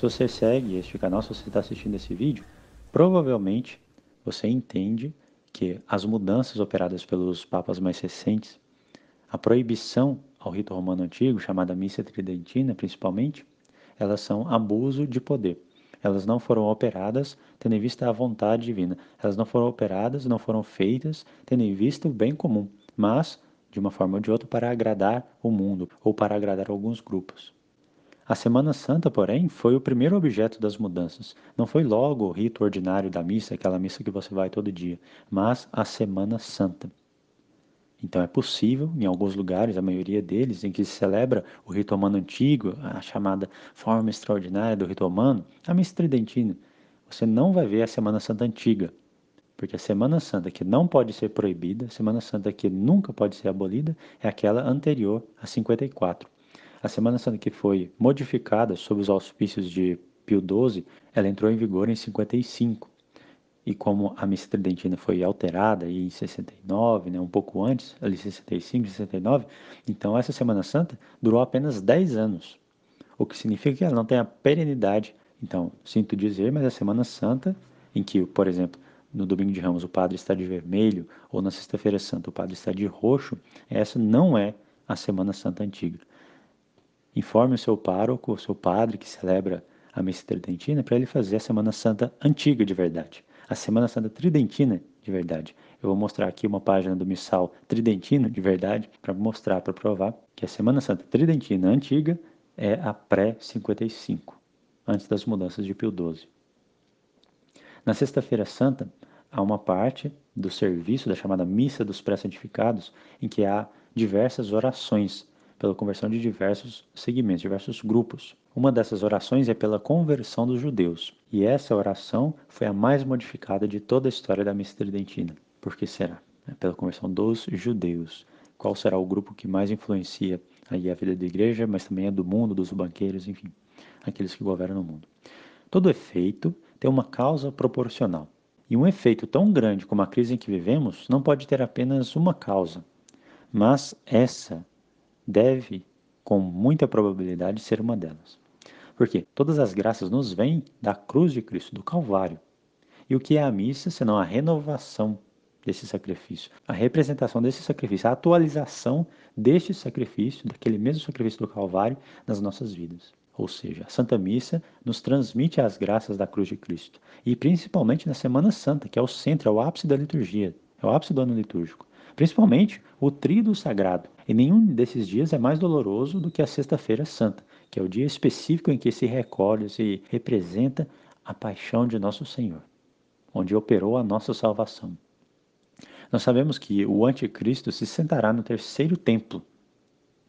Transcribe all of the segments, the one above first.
Se você segue este canal, se você está assistindo esse vídeo, provavelmente você entende que as mudanças operadas pelos papas mais recentes, a proibição ao rito romano antigo, chamada missa tridentina principalmente, elas são abuso de poder. Elas não foram operadas tendo em vista a vontade divina. Elas não foram operadas, não foram feitas tendo em vista o bem comum, mas de uma forma ou de outra para agradar o mundo ou para agradar alguns grupos. A Semana Santa, porém, foi o primeiro objeto das mudanças. Não foi logo o rito ordinário da missa, aquela missa que você vai todo dia, mas a Semana Santa. Então é possível, em alguns lugares, a maioria deles, em que se celebra o rito romano antigo, a chamada forma extraordinária do rito romano, a missa tridentina, você não vai ver a Semana Santa antiga. Porque a Semana Santa que não pode ser proibida, a Semana Santa que nunca pode ser abolida, é aquela anterior a 54. A Semana Santa que foi modificada sob os auspícios de Pio XII, ela entrou em vigor em 55 e como a missa tridentina foi alterada em 69, né, um pouco antes, ali 65, 69, então essa Semana Santa durou apenas 10 anos, o que significa que ela não tem a perenidade. Então, sinto dizer, mas a Semana Santa, em que, por exemplo, no domingo de Ramos o padre está de vermelho, ou na Sexta-feira Santa o padre está de roxo, essa não é a Semana Santa antiga. Informe o seu pároco, o seu padre que celebra a missa tridentina, para ele fazer a Semana Santa antiga de verdade a Semana Santa Tridentina de verdade. Eu vou mostrar aqui uma página do Missal Tridentino de verdade para mostrar, para provar que a Semana Santa Tridentina antiga é a pré-55, antes das mudanças de Pio XII. Na Sexta-feira Santa, há uma parte do serviço da chamada Missa dos Pré-Santificados em que há diversas orações pela conversão de diversos segmentos, diversos grupos. Uma dessas orações é pela conversão dos judeus, e essa oração foi a mais modificada de toda a história da missa tridentina. Por que será? É pela conversão dos judeus. Qual será o grupo que mais influencia aí a vida da igreja, mas também a do mundo, dos banqueiros, enfim, aqueles que governam o mundo. Todo efeito tem uma causa proporcional. E um efeito tão grande como a crise em que vivemos não pode ter apenas uma causa, mas essa deve, com muita probabilidade, ser uma delas. Porque todas as graças nos vêm da cruz de Cristo, do Calvário. E o que é a missa senão a renovação desse sacrifício, a representação desse sacrifício, a atualização deste sacrifício, daquele mesmo sacrifício do Calvário, nas nossas vidas. Ou seja, a Santa Missa nos transmite as graças da cruz de Cristo. E principalmente na Semana Santa, que é o centro, é o ápice da liturgia, é o ápice do ano litúrgico. Principalmente o tríduo sagrado. E nenhum desses dias é mais doloroso do que a Sexta-feira Santa, que é o dia específico em que se recolhe, se representa a paixão de nosso Senhor, onde operou a nossa salvação. Nós sabemos que o anticristo se sentará no terceiro templo,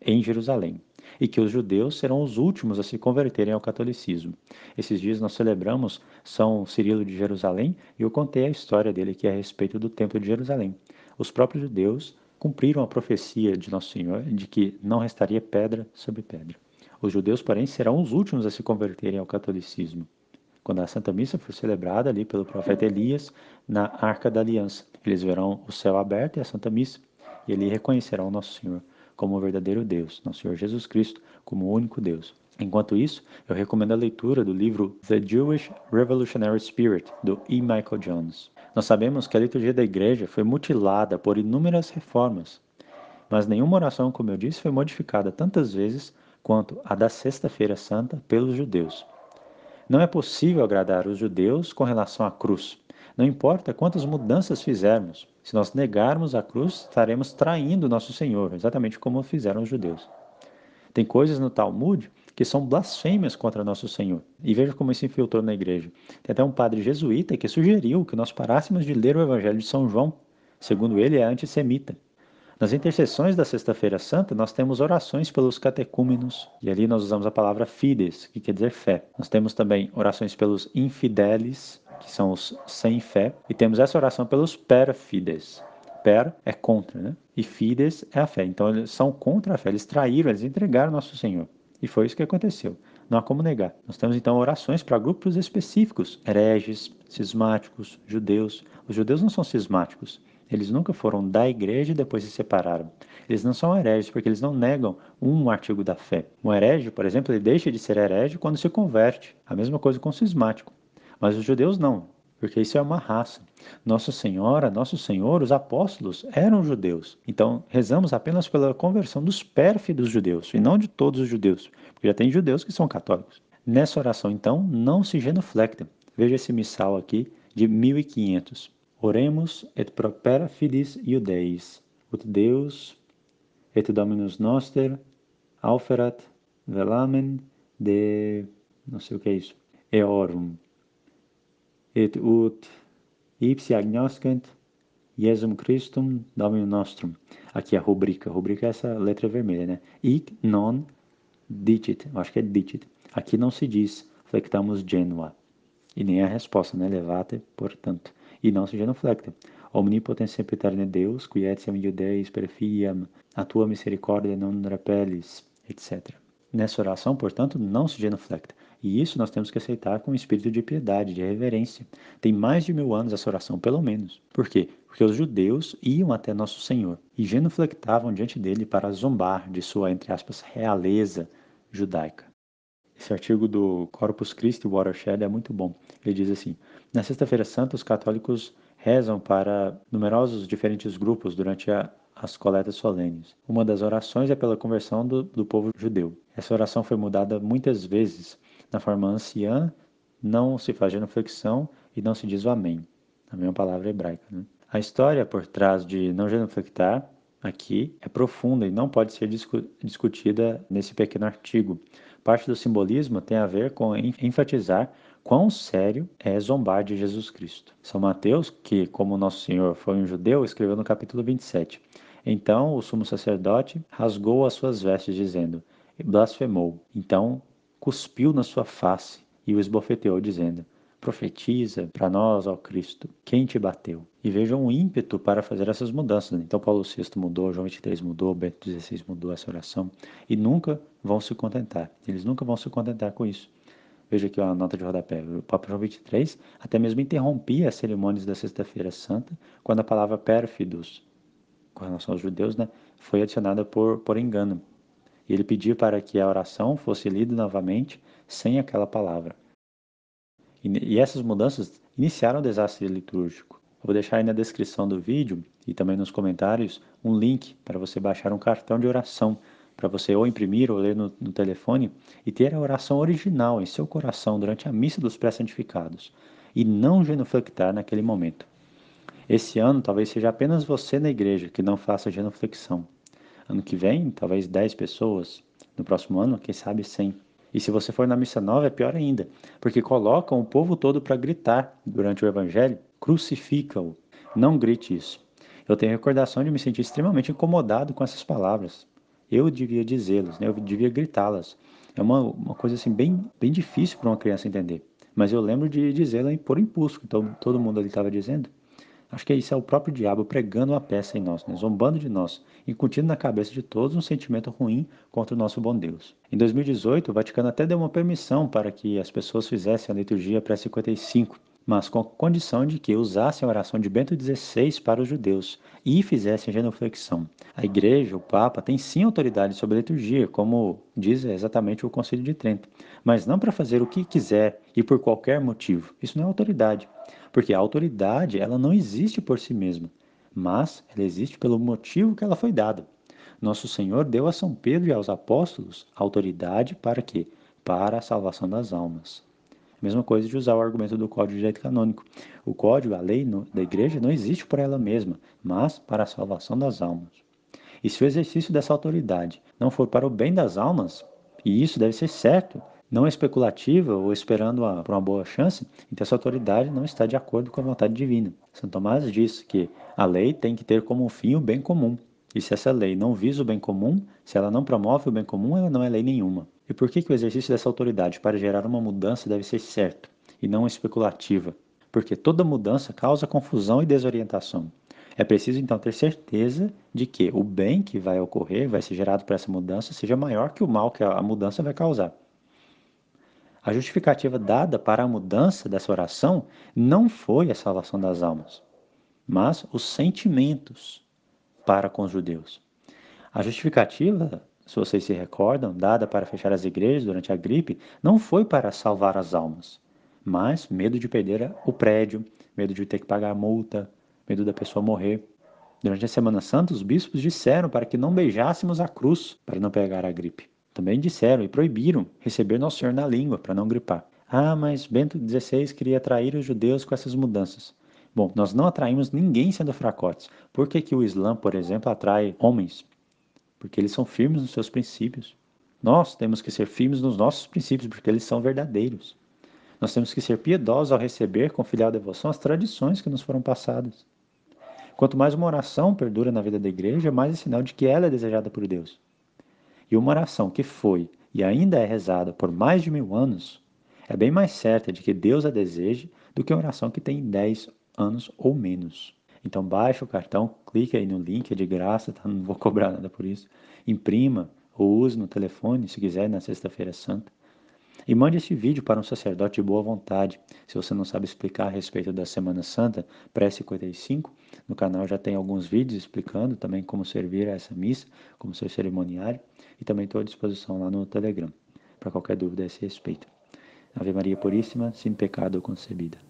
em Jerusalém, e que os judeus serão os últimos a se converterem ao catolicismo. Esses dias nós celebramos São Cirilo de Jerusalém e eu contei a história dele que é a respeito do templo de Jerusalém. Os próprios judeus cumpriram a profecia de Nosso Senhor de que não restaria pedra sobre pedra. Os judeus, porém, serão os últimos a se converterem ao catolicismo. Quando a Santa Missa for celebrada ali pelo profeta Elias na Arca da Aliança, eles verão o céu aberto e a Santa Missa, e ali reconhecerão Nosso Senhor como o verdadeiro Deus, Nosso Senhor Jesus Cristo como o único Deus. Enquanto isso, eu recomendo a leitura do livro The Jewish Revolutionary Spirit, do E. Michael Jones. Nós sabemos que a liturgia da igreja foi mutilada por inúmeras reformas, mas nenhuma oração, como eu disse, foi modificada tantas vezes quanto a da Sexta-feira Santa pelos judeus. Não é possível agradar os judeus com relação à cruz. Não importa quantas mudanças fizermos, se nós negarmos a cruz, estaremos traindo nosso Senhor, exatamente como fizeram os judeus. Tem coisas no Talmud que são blasfêmias contra nosso Senhor. E veja como isso infiltrou na igreja. Tem até um padre jesuíta que sugeriu que nós parássemos de ler o Evangelho de São João. Segundo ele, é antissemita. Nas intercessões da Sexta-feira Santa, nós temos orações pelos catecúmenos, e ali nós usamos a palavra fides, que quer dizer fé. Nós temos também orações pelos infideles, que são os sem fé, e temos essa oração pelos perfides. Per é contra, né? E fides é a fé. Então eles são contra a fé, eles traíram, eles entregaram nosso Senhor. E foi isso que aconteceu. Não há como negar. Nós temos então orações para grupos específicos: hereges, cismáticos, judeus. Os judeus não são cismáticos, Eles nunca foram da igreja e depois se separaram. Eles não são hereges porque eles não negam um artigo da fé. Um herege, por exemplo, ele deixa de ser herege quando se converte. A mesma coisa com o cismático. Mas os judeus não, porque isso é uma raça. Nossa Senhora, Nosso Senhor, os apóstolos eram judeus. Então, rezamos apenas pela conversão dos pérfidos judeus, e não de todos os judeus, porque já tem judeus que são católicos. Nessa oração, então, não se genuflecta. Veja esse missal aqui de 1500. Oremos et propera fidis iudeis, ut Deus et Dominus noster auferat velamen de... não sei o que é isso. Eorum et ut ipsi agnoscent Iesum Christum Dominum Nostrum. Aqui a rubrica. A rubrica é essa letra vermelha, né? Ic non dicit. Acho que é dicit. Aqui não se diz flectamus genua. E nem a resposta, né? Levate, portanto. E não se genuflecta. Omnipotens sempiterne Deus, qui etiam iudeis perfiam, a tua misericórdia non repelis, etc. Nessa oração, portanto, não se genuflecta. E isso nós temos que aceitar com um espírito de piedade, de reverência. Tem mais de mil anos essa oração, pelo menos. Por quê? Porque os judeus iam até Nosso Senhor e genuflectavam diante dele para zombar de sua, entre aspas, realeza judaica. Esse artigo do Corpus Christi Watershed é muito bom. Ele diz assim: Na Sexta-feira Santa, os católicos rezam para numerosos diferentes grupos durante a, as coletas solenes. Uma das orações é pela conversão do, do povo judeu. Essa oração foi mudada muitas vezes na forma anciã, não se faz genuflexão e não se diz o amém. A mesma palavra hebraica. Né? A história por trás de não genuflectar aqui é profunda e não pode ser discu discutida nesse pequeno artigo. Parte do simbolismo tem a ver com enfatizar quão sério é zombar de Jesus Cristo. São Mateus, que, como nosso Senhor foi um judeu, escreveu no capítulo 27. Então o sumo sacerdote rasgou as suas vestes, dizendo: blasfemou. Então cuspiu na sua face e o esbofeteou, dizendo: Profetiza para nós, ó Cristo, quem te bateu? E vejam um ímpeto para fazer essas mudanças. Né? Então, Paulo VI mudou, João 23 mudou, Bento XVI mudou essa oração, e nunca vão se contentar. Eles nunca vão se contentar com isso. Veja aqui a nota de rodapé. O Papa João 23 até mesmo interrompia as cerimônias da Sexta-feira Santa quando a palavra pérfidos, com relação aos judeus, né, foi adicionada por, por engano. Ele pediu para que a oração fosse lida novamente sem aquela palavra. E, e essas mudanças iniciaram o desastre litúrgico. Eu vou deixar aí na descrição do vídeo e também nos comentários um link para você baixar um cartão de oração para você ou imprimir ou ler no, no, telefone e ter a oração original em seu coração durante a missa dos pré-santificados e não genuflectar naquele momento. Esse ano talvez seja apenas você na igreja que não faça genuflexão. Ano que vem, talvez 10 pessoas. No próximo ano, quem sabe 100. E se você for na missa nova, é pior ainda, porque colocam o povo todo para gritar durante o evangelho: crucifica-o. Não grite isso. Eu tenho recordação de me sentir extremamente incomodado com essas palavras. Eu devia dizê-las, né? eu devia gritá-las. É uma, uma coisa assim bem, bem difícil para uma criança entender. Mas eu lembro de dizê-la por impulso, então todo mundo ali estava dizendo. Acho que isso é o próprio diabo pregando uma peça em nós, né? zombando de nós, incutindo na cabeça de todos um sentimento ruim contra o nosso bom Deus. Em 2018, o Vaticano até deu uma permissão para que as pessoas fizessem a liturgia pré-55, mas com a condição de que usassem a oração de Bento XVI para os judeus e fizessem genuflexão. A igreja, o Papa, tem sim autoridade sobre a liturgia, como diz exatamente o Concílio de Trento, mas não para fazer o que quiser e por qualquer motivo. Isso não é autoridade. Porque a autoridade, ela não existe por si mesma, mas ela existe pelo motivo que ela foi dada. Nosso Senhor deu a São Pedro e aos apóstolos autoridade para quê? Para a salvação das almas. Mesma coisa de usar o argumento do Código de Direito Canônico. O código, a lei da igreja, não existe por ela mesma, mas para a salvação das almas. E se o exercício dessa autoridade não for para o bem das almas, e isso deve ser certo, não especulativa ou esperando por uma boa chance, então essa autoridade não está de acordo com a vontade divina. São Tomás diz que a lei tem que ter como fim o bem comum. E se essa lei não visa o bem comum, se ela não promove o bem comum, ela não é lei nenhuma. E por que, que o exercício dessa autoridade para gerar uma mudança deve ser certo e não especulativa? Porque toda mudança causa confusão e desorientação. É preciso então ter certeza de que o bem que vai ocorrer, vai ser gerado por essa mudança, seja maior que o mal que a mudança vai causar. A justificativa dada para a mudança dessa oração não foi a salvação das almas, mas os sentimentos para com os judeus. A justificativa, se vocês se recordam, dada para fechar as igrejas durante a gripe, não foi para salvar as almas, mas medo de perder o prédio, medo de ter que pagar a multa, medo da pessoa morrer. Durante a Semana Santa, os bispos disseram para que não beijássemos a cruz para não pegar a gripe. Também disseram e proibiram receber Nosso Senhor na língua para não gripar. Ah, mas Bento XVI queria atrair os judeus com essas mudanças. Bom, nós não atraímos ninguém sendo fracotes. Por que, que o Islã, por exemplo, atrai homens? Porque eles são firmes nos seus princípios. Nós temos que ser firmes nos nossos princípios, porque eles são verdadeiros. Nós temos que ser piedosos ao receber com filial devoção as tradições que nos foram passadas. Quanto mais uma oração perdura na vida da igreja, mais é sinal de que ela é desejada por Deus. E uma oração que foi e ainda é rezada por mais de mil anos, é bem mais certa de que Deus a deseja do que uma oração que tem 10 anos ou menos. Então baixe o cartão, clique aí no link, é de graça, tá? não vou cobrar nada por isso. Imprima ou use no telefone, se quiser, na Sexta-feira Santa. E mande este vídeo para um sacerdote de boa vontade. Se você não sabe explicar a respeito da Semana Santa, pré-55, no canal já tem alguns vídeos explicando também como servir a essa missa, como ser cerimoniário, e também estou à disposição lá no Telegram, para qualquer dúvida a esse respeito. Ave Maria Puríssima, sem pecado concebida.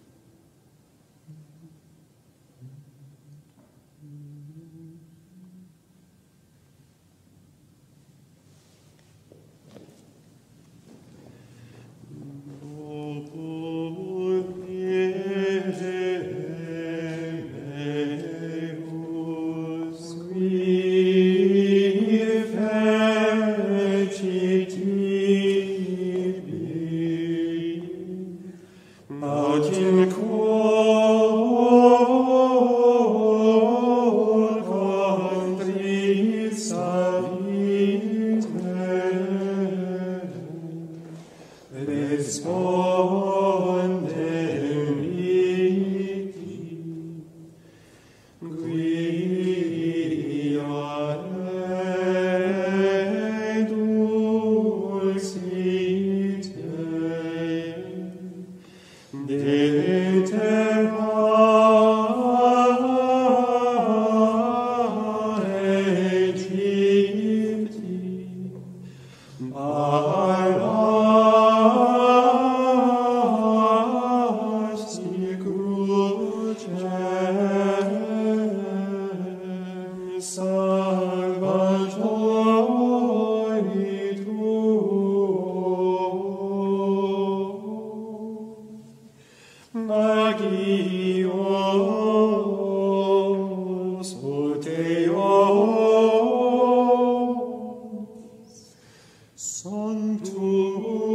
Ooh.